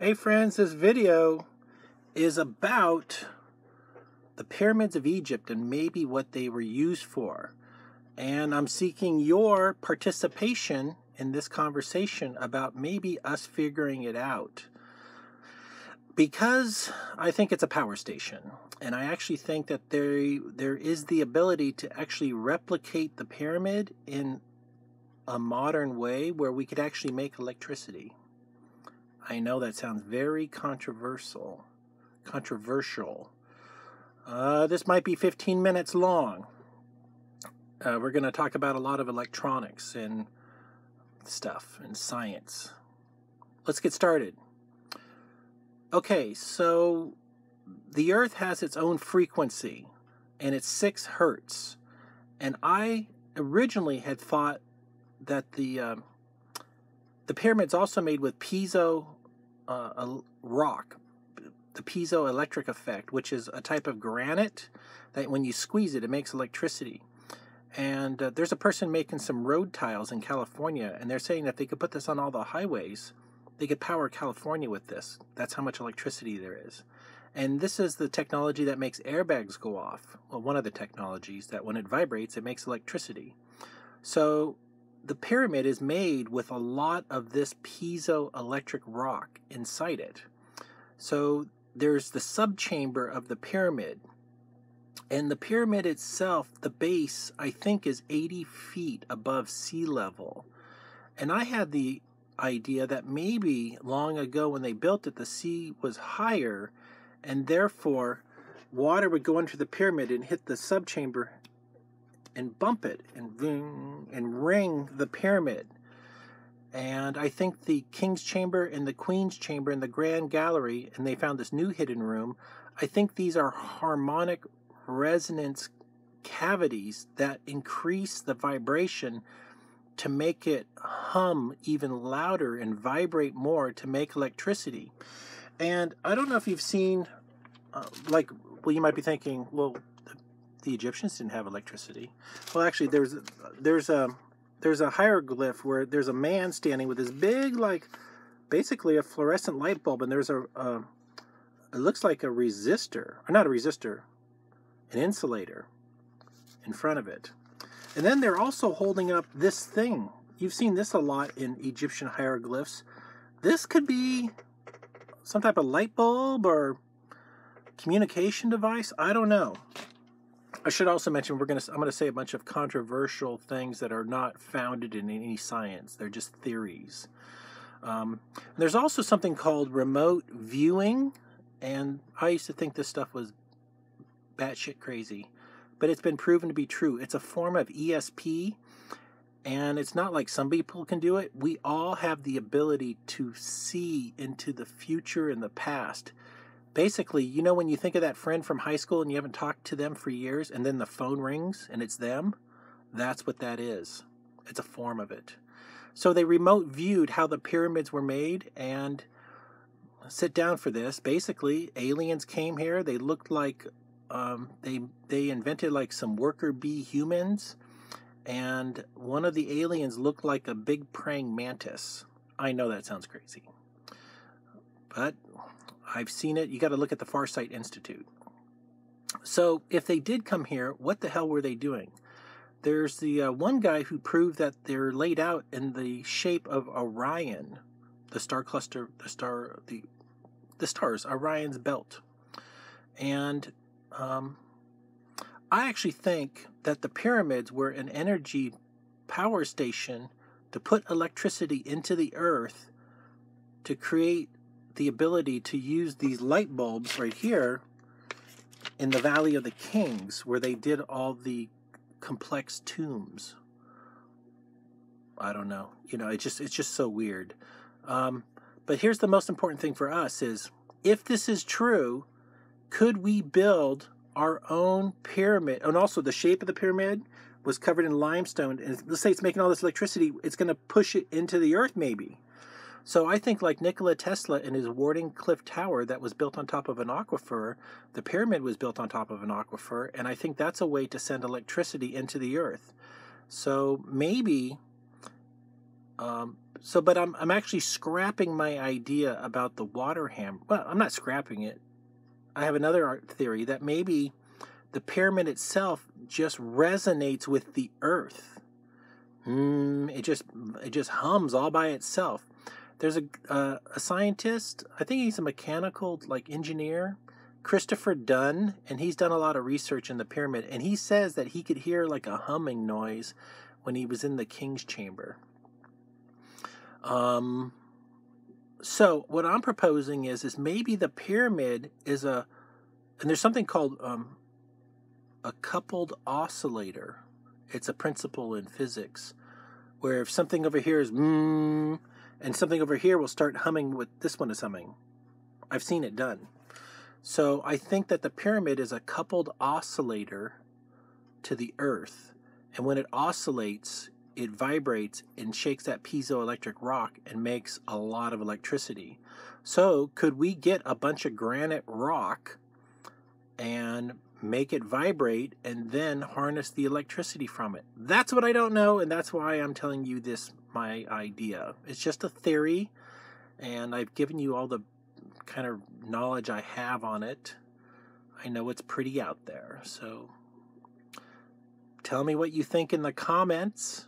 Hey friends, this video is about the pyramids of Egypt and maybe what they were used for. And I'm seeking your participation in this conversation about maybe us figuring it out. Because I think it's a power station, and I actually think that there there is the ability to actually replicate the pyramid in a modern way where we could actually make electricity. I know that sounds very controversial. Controversial. Uh, this might be 15 minutes long. Uh, we're going to talk about a lot of electronics and stuff and science. Let's get started. Okay, so the Earth has its own frequency, and it's six hertz. And I originally had thought that the uh, the pyramid's also made with piezo uh, rock, the piezoelectric effect, which is a type of granite that when you squeeze it, it makes electricity. And uh, there's a person making some road tiles in California, and they're saying that they could put this on all the highways, they could power California with this. That's how much electricity there is. And this is the technology that makes airbags go off. Well, one of the technologies that when it vibrates, it makes electricity. So the pyramid is made with a lot of this piezoelectric rock inside it. So there's the subchamber of the pyramid. And the pyramid itself, the base, I think, is 80 feet above sea level. And I had the idea that maybe long ago when they built it, the sea was higher, and therefore water would go into the pyramid and hit the subchamber and bump it and ring and ring the pyramid. And I think the King's Chamber and the Queen's Chamber and the Grand Gallery, and they found this new hidden room. I think these are harmonic resonance cavities that increase the vibration to make it hum even louder and vibrate more to make electricity. And I don't know if you've seen, uh, like, well, you might be thinking, well, the Egyptians didn't have electricity. Well, actually, there's there's a there's a hieroglyph where there's a man standing with this big like basically a fluorescent light bulb, and there's a, a it looks like a resistor, or not a resistor, an insulator in front of it. And then they're also holding up this thing. You've seen this a lot in Egyptian hieroglyphs. This could be some type of light bulb or communication device. I don't know. I should also mention we're to I'm going to say a bunch of controversial things that are not founded in any science. They're just theories. Um, there's also something called remote viewing, and I used to think this stuff was batshit crazy, but it's been proven to be true. It's a form of ESP, and it's not like some people can do it. We all have the ability to see into the future and the past basically, you know, when you think of that friend from high school and you haven't talked to them for years, and then the phone rings and it's them, that's what that is. It's a form of it. So they remote viewed how the pyramids were made and sit down for this. Basically, aliens came here. They looked like um, they they invented like some worker bee humans, and one of the aliens looked like a big praying mantis. I know that sounds crazy, but I've seen it. You got to look at the Farsight Institute. So, if they did come here, what the hell were they doing? There's the uh, one guy who proved that they're laid out in the shape of Orion, the star cluster, the star, the the stars, Orion's belt, and um, I actually think that the pyramids were an energy power station to put electricity into the earth to create the ability to use these light bulbs right here in the Valley of the Kings, where they did all the complex tombs. I don't know. You know, it just it's just so weird. Um, but here's the most important thing for us is if this is true, could we build our own pyramid? And also the shape of the pyramid was covered in limestone. And let's say it's making all this electricity, it's going to push it into the earth maybe. So I think, like Nikola Tesla and his Wardenclyffe Tower that was built on top of an aquifer, the pyramid was built on top of an aquifer, and I think that's a way to send electricity into the earth. So maybe um, so, but I'm I'm actually scrapping my idea about the water hammer. Well, I'm not scrapping it. I have another theory that maybe the pyramid itself just resonates with the earth. Mm, it just it just hums all by itself. There's a uh, a scientist. I think he's a mechanical like engineer, Christopher Dunn, and he's done a lot of research in the pyramid. And he says that he could hear like a humming noise when he was in the king's chamber. Um, so what I'm proposing is is maybe the pyramid is a, and there's something called um, a coupled oscillator. It's a principle in physics where if something over here is mmm, and something over here will start humming what this one is humming. I've seen it done. So I think that the pyramid is a coupled oscillator to the earth. And when it oscillates, it vibrates and shakes that piezoelectric rock and makes a lot of electricity. So, could we get a bunch of granite rock and make it vibrate and then harness the electricity from it? That's what I don't know, and that's why I'm telling you this my idea. It's just a theory, and I've given you all the kind of knowledge I have on it. I know it's pretty out there, so tell me what you think in the comments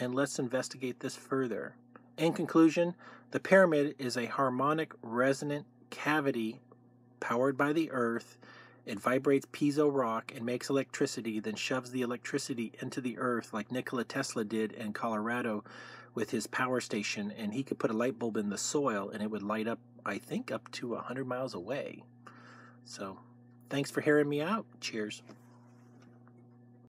and let's investigate this further. In conclusion, the pyramid is a harmonic resonant cavity powered by the earth. It vibrates piezo rock and makes electricity, then shoves the electricity into the earth like Nikola Tesla did in Colorado with his power station. And he could put a light bulb in the soil and it would light up, I think, up to 100 miles away. So, thanks for hearing me out. Cheers.